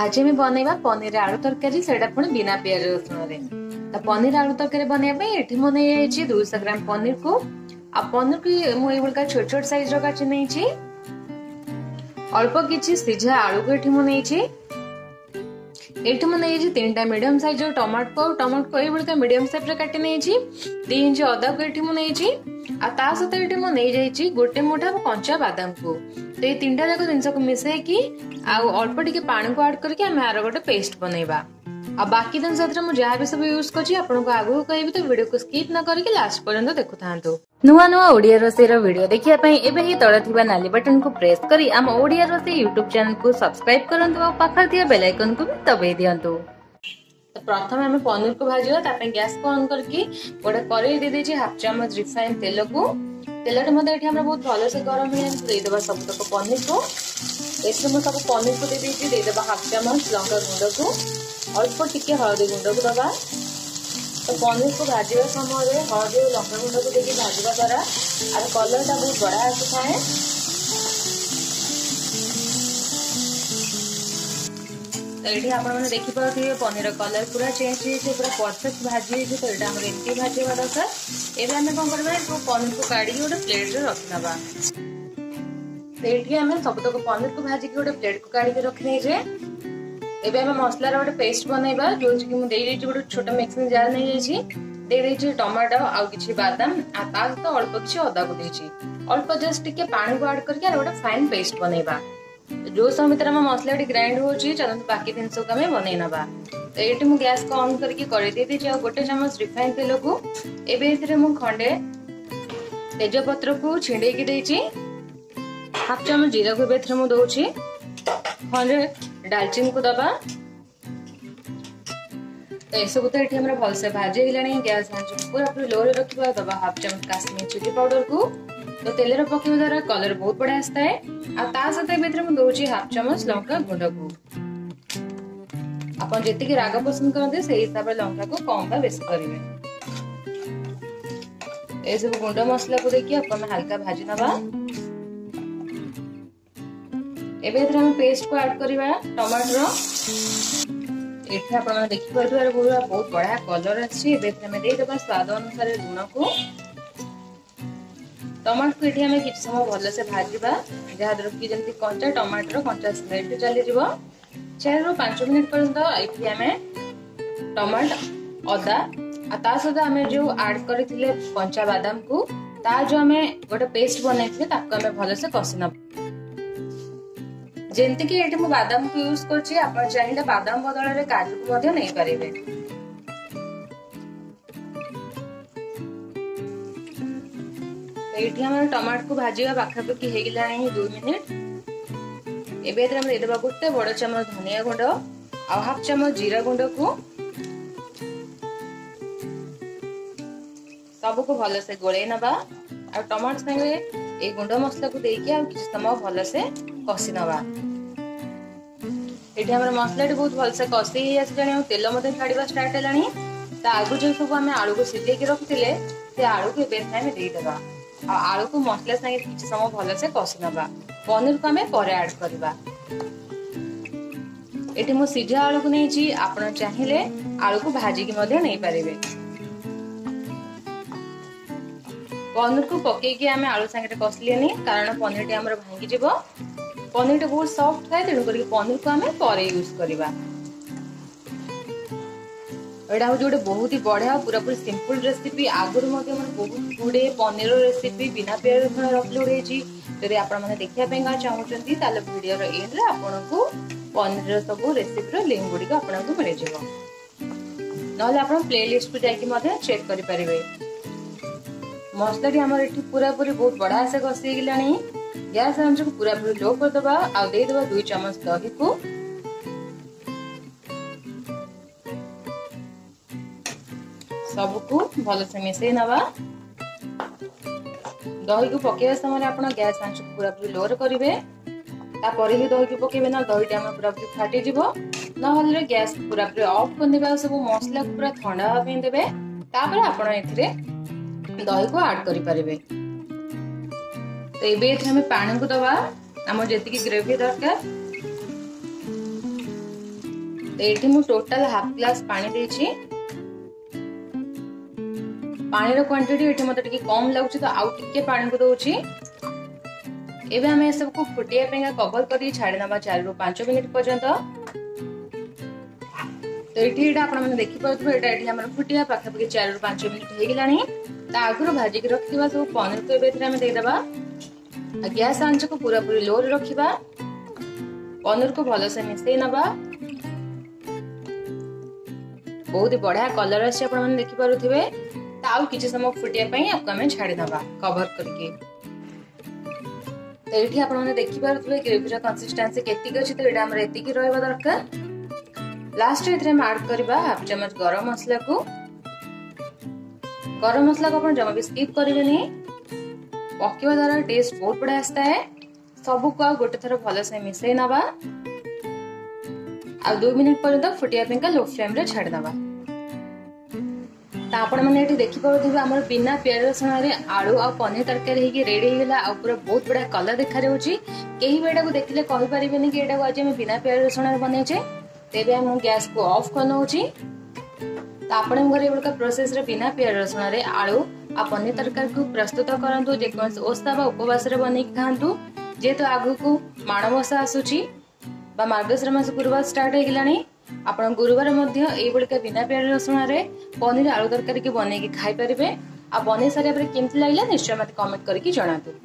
ଆଜି ଆମେ ବନେଇବା ପନିର ଆଳୁ ତରକାରୀ ସେଇଟା ପୁଣି ବିନା ପିଆଜ ରସୁଣରେ ତ ପନିର ଆଳୁ ତରକାରୀ ବନେଇବା ପାଇଁ ଏଠି ମୁଁ ନେଇଯାଇଛି ଦୁଇଶହ ଗ୍ରାମ ପନିରକୁ ଆଉ ପନିରକୁ ମୁଁ ଏଇଭଳିକା ଛୋଟ ଛୋଟ ସାଇଜର କାଟି ନେଇଛି ଅଳ୍ପ କିଛି ସିଝା ଆଳୁକୁ ଏଠି ମୁଁ ନେଇଛି ଏଇଠି ମୁଁ ନେଇଛି ତିନିଟା ମିଡ଼ିୟମ୍ ସାଇଜ୍ର ଟମାଟୋ ଟମାଟୋ ଟମାଟୋକୁ ଏଇଭଳିକା ମିଡ଼ିୟମ୍ ସାଇଜ୍ରେ କାଟି ନେଇଛି ଦୁଇ ଇଞ୍ଚ ଅଦାକୁ ଏଇଠି ମୁଁ ନେଇଛି ଆଉ ତା ସହିତ ଏଇଠି ମୁଁ ନେଇଯାଇଛି ଗୋଟେ ମୁଠା କଞ୍ଚା ବାଦାମକୁ ତ ଏଇ ତିନିଟା ଯାକ ଜିନିଷକୁ ମିଶାଇକି ଆଉ ଅଳ୍ପ ଟିକେ ପାଣିକୁ ଆଡ୍ କରିକି ଆମେ ଆର ଗୋଟେ ପେଷ୍ଟ ବନେଇବା आ बाकी दिन सतरे मु जहा भी सब यूज करछि आपन को तो वीडियो को स्किप न करके लास्ट पर्यंत देखु थांतु नुआ नुआ ओडिया रसेर वीडियो देखिया पई एबे ही तळे थिबा नाली बटन को प्रेस करी हम ओडिया रसे YouTube चैनल को सब्सक्राइब करंतु आ पाखर दिया बेल आइकन को भी दबाई दियंतु प्रथम आम पनीर को भाजवा गैस को अन करके गोटे कड़े दे हाफ चामच रिफाइन तेल को तेल टाइम बहुत भले से गरम होद सब तक पनीर को सब पनीर को देदेबा हाफ चामच लंका गुंड को ଅଳ୍ପ ଟିକେ ହଳଦୀ ଗୁଣ୍ଡକୁ ଦେବା ତ ପନିରକୁ ଭାଜିବା ସମୟରେ ହଳଦୀ ଓ ଲଙ୍କା ଗୁଣ୍ଡକୁ ଦେଇକି ଭାଜିବା ଦ୍ୱାରା ଆର କଲର୍ଟା ବହୁତ ବଢ଼ିଆ ଆସିଥାଏ ତ ଏଠି ଆପଣମାନେ ଦେଖିପାରୁଥିବେ ପନିର କଲର୍ ପୁରା ଚେଞ୍ଜ ହେଇଯାଇଛି ପୁରା ପରଫେକ୍ଟ ଭାଜି ହେଇଛି ତ ଏଇଟା ଆମର ଏତିକି ଭାଜିବା ଦରକାର ଏବେ ଆମେ କ'ଣ କରିବା ପନିରକୁ କାଢ଼ିକି ଗୋଟେ ପ୍ଲେଟ୍ରେ ରଖିଦେବା ସେଇଠି ଆମେ ସବୁତକ ପନିରକୁ ଭାଜିକି ଗୋଟେ ପ୍ଲେଟ୍କୁ କାଢ଼ିକି ରଖିନେଇଛେ मसलार गोटे पेस्ट बनवा जो कि गोटे छोट मिक्सिंग जार नहीं टमाटो आ कि बादाम तो अल्प किसी अदा को अल्प जस्ट टे पानी को आड करके फाइन पेस्ट बनवा जो समय तरह मसला ग्राइंड हो बाकी जिन बनई ना तो ये मुझे गैस को अन करके गोटे चामच रिफाइन तेल को एवं मुझे खंडे तेजपत को छिड़े हाफ चमच जीरा को दौर खंडे डालचीन को दबा तो सब तो ये आम भलसे भाजी है गैस पूरा पूरी लोरे रखा दबा हाफ चमच काश्मीर चिली पाउडर को तो तेल पकेवा द्वारा कलर बहुत बढ़िया आसता है आते मुझे हाफ चमच लंका गुंड को आप जी राग पसंद करते से हिसाब से लंका को कम बा बेस करेंगे तो ये सब गुंड मसला को देखिए अपन हल्का भाजी नवा पेस्ट को ऐड करवा टमाटर ये आप देखिपुर गुड़ा बहुत बढ़िया कलर अच्छी आम देदेबा स्वाद अनुसार लुण को टमाटो को ये कि समय भल से भाजवा जहाद्वर कि जमी कंचा टमाटर कंचा स्मेल चली चार रु पांच मिनिट पर्यत ये आम टमाटो अदा ता सहित आम जो आड करें कंचा बादाम को ता जो आम गोटे पेस्ट बनई भलसे कसी ना ଯେମିତିକି ଏଠି ମୁଁ ବାଦାମକୁ ୟୁଜ୍ କରୁଛି ଆପଣ ଚାହିଁଲେ ବାଦାମ ବଦଳରେ କାଜୁକୁ ମଧ୍ୟ ନେଇପାରିବେ ଏଇଠି ଆମର ଟମାଟୋକୁ ଭାଜିବା ପାଖାପାଖି ହେଇଗଲାଣି ଦୁଇ ମିନିଟ୍ ଏବେ ଏଥିରେ ଆମେ ଦେଇଦେବା ଗୋଟେ ବଡ଼ ଚାମଚ ଧନିଆ ଗୁଣ୍ଡ ଆଉ ହାଫ୍ ଚାମଚ ଜିରା ଗୁଣ୍ଡକୁ ସବୁକୁ ଭଲସେ ଗୋଳେଇ ନେବା ଆଉ ଟମାଟୋ ସାଙ୍ଗରେ ଏଇ ଗୁଣ୍ଡ ମସଲାକୁ ଦେଇକି ଆଉ କିଛି ସମୟ ଭଲସେ କଷି ନେବା ଏଠି ଆମର ମସଲାଟି ବହୁତ ଭଲସେ କଷି ହେଇ ଆସିଲାଣି ଆଉ ତେଲ ମଧ୍ୟ ଛାଡ଼ିବା ଷ୍ଟାର୍ଟ ହେଲାଣି ତା ଆଗରୁ ଯେଉଁ ସବୁ ଆମେ ଆଳୁକୁ ସିଝେଇକି ରଖିଥିଲେ ସେ ଆଳୁକୁ ଏବେ ଆମେ ଦେଇଦେବା ଆଉ ଆଳୁକୁ ମସଲା ସାଙ୍ଗେ କିଛି ସମୟ ଭଲସେ କଷି ନେବା ପନିରକୁ ଆମେ ପରେ ଆଡ୍ କରିବା ଏଠି ମୁଁ ସିଝା ଆଳୁକୁ ନେଇଛି ଆପଣ ଚାହିଁଲେ ଆଳୁକୁ ଭାଜିକି ମଧ୍ୟ ନେଇପାରିବେ पनीर को पकईकि आम आलू सागर कसलेनि कारण पनीर टी आम भांगी जब पनीर टी बहुत सफ्ट था तेणु कर पनीर को आम पर यूज करवा यहाँ हूँ गोटे बहुत ही बढ़िया पूरा पूरी सिंपल रेसीपी आगुर बहुत गुड़े पनीर रेसीपी बिना पेयर अपलोड होती आपने देखापे चाहूंट तालो भिडर एंड रे आपको पनीर सब रेसीपी लिंक गुड़िक आपको मिल जाव ना आप प्लेलीस्ट को जाकि चेक करें ମସଲାଟି ଆମର ଏଠି ପୁରାପୁରି ବହୁତ ବଢ଼ିଆ ସେ କଷି ହେଇଗଲାଣି ଗ୍ୟାସ୍ ଆଞ୍ଚକୁ ପୁରାପୁରି ଲୋ କରିଦେବା ଆଉ ଦେଇଦେବା ଦୁଇ ଚାମଚ ଦହିକୁ ସବୁକୁ ଭଲସେ ମିଶେଇ ନେବା ଦହିକୁ ପକେଇବା ସମୟରେ ଆପଣ ଗ୍ୟାସ୍ ଆଞ୍ଚକୁ ପୁରାପୁରି ଲୋରେ କରିବେ ତାପରେ ହିଁ ଦହିକୁ ପକେଇବେ ନା ଦହିଟି ଆମର ପୁରାପୁରି ଫାଟିଯିବ ନହେଲେ ଗ୍ୟାସ୍ ପୁରାପୁରି ଅଫ୍ କରିଦେବେ ଆଉ ସବୁ ମସଲାକୁ ପୁରା ଥଣ୍ଡା ହେବା ପାଇଁ ଦେବେ ତାପରେ ଆପଣ ଏଥିରେ ଦହିକୁ ଆଡ୍ କରିପାରିବେ ତ ଏବେ ଏଥିରେ ଆମେ ପାଣିକୁ ଦବା ଆମର ଯେତିକି ଗ୍ରେଭି ଦରକାର ଏଇଠି ମୁଁ ଟୋଟାଲ ହାଫ୍ ଗ୍ଲାସ୍ ପାଣି ଦେଇଛି ପାଣିର କ୍ୱାଣ୍ଟିଟି ଏଠି ମତେ ଟିକେ କମ୍ ଲାଗୁଛି ତ ଆଉ ଟିକେ ପାଣିକୁ ଦଉଛି ଏବେ ଆମେ ଏସବୁକୁ ଫୁଟିବା ପାଇଁକା କଭର କରିକି ଛାଡ଼ିନେବା ଚାରିରୁ ପାଞ୍ଚ ମିନିଟ୍ ପର୍ଯ୍ୟନ୍ତ ତ ଏଠି ଏଇଟା ଆପଣମାନେ ଦେଖିପାରୁଥିବେ ଏଇଟା ଏଠି ଆମର ଫୁଟିବା ପାଖାପାଖି ଚାରିରୁ ପାଞ୍ଚ ମିନିଟ୍ ହେଇଗଲାଣି ତା ଆଗରୁ ଭାଜିକି ରଖିଥିବା ସବୁ ପନିରକୁ ଏବେ ଏଥିରେ ଆମେ ଦେଇଦେବା ଗ୍ୟାସ୍ ଆଞ୍ଚକୁ ପୁରାପୁରି ଲୋରେ ରଖିବା ପନିରକୁ ଭଲସେ ମିଶେଇ ନେବା ବହୁତ ବଢିଆ କଲର ଆସିଛି ଆପଣମାନେ ଦେଖିପାରୁଥିବେ ତା ଆଉ କିଛି ସମୟ ଫୁଟିବା ପାଇଁ ଆକୁ ଆମେ ଛାଡ଼ିଦେବା କଭର କରିକି ତ ଏଇଠି ଆପଣମାନେ ଦେଖିପାରୁଥିବେ ଗ୍ରେଭିର କନସିଷ୍ଟାନ୍ସି କେତିକି ଅଛି ତ ଏଇଟା ଆମର ଏତିକି ରହିବା ଦରକାର ଲାଷ୍ଟରେ ଏଥିରେ ଆମେ ଆଡ୍ କରିବା ହାଫ୍ ଚାମଚ ଗରମ ମସଲାକୁ ଗରମ ମସଲାକୁ ଆପଣ ଜମା ବି ସ୍କିପ୍ କରିବେନି ପକେଇବା ଦ୍ୱାରା ଟେଷ୍ଟ ବହୁତ ବଢ଼ିଆ ଆସିଥାଏ ସବୁକୁ ଆଉ ଗୋଟେ ଥର ଭଲସେ ମିଶାଇ ନେବା ଆଉ ଦୁଇ ମିନିଟ୍ ପର୍ଯ୍ୟନ୍ତ ଫୁଟିବା ପାଇଁକା ଲୋ ଫ୍ଲେମ୍ରେ ଛାଡ଼ିଦେବା ତ ଆପଣମାନେ ଏଠି ଦେଖିପାରୁଥିବେ ଆମର ବିନା ପିଆଜ ରସୁଣରେ ଆଳୁ ଆଉ ପନିର ତରକାରୀ ହେଇକି ରେଡି ହେଇଗଲା ଆଉ ପୁରା ବହୁତ ବଢିଆ କଲର ଦେଖାଯାଉଛି କେହି ବି ଏଟାକୁ ଦେଖିଲେ କହିପାରିବେନି କି ଏଟାକୁ ଆଜି ଆମେ ବିନା ପିଆଜ ରସୁଣରେ ବନେଇଛେ ତେବେ ମୁଁ ଗ୍ୟାସକୁ ଅଫ୍ କରିନେଉଛି ତ ଆପଣଙ୍କ ଘରେ ଏଭଳିକା ପ୍ରୋସେସ୍ରେ ବିନା ପିଆଜ ରସୁଣରେ ଆଳୁ ଆଉ ପନିର ତରକାରୀକୁ ପ୍ରସ୍ତୁତ କରନ୍ତୁ ଯେକୌଣସି ଓଷା ବା ଉପବାସରେ ବନେଇକି ଖାଆନ୍ତୁ ଯେହେତୁ ଆଗକୁ ମାଣବସା ଆସୁଛି ବା ମାର୍ଗଶିର ମାସ ଗୁରୁବାର ଷ୍ଟାର୍ଟ ହେଇଗଲାଣି ଆପଣ ଗୁରୁବାର ମଧ୍ୟ ଏଇଭଳିକା ବିନା ପିଆଜ ରସୁଣରେ ପନିର ଆଳୁ ତରକାରୀକି ବନେଇକି ଖାଇପାରିବେ ଆଉ ବନେଇ ସାରିବା ପରେ କେମିତି ଲାଗିଲା ନିଶ୍ଚୟ ମୋତେ କମେଣ୍ଟ କରିକି ଜଣାନ୍ତୁ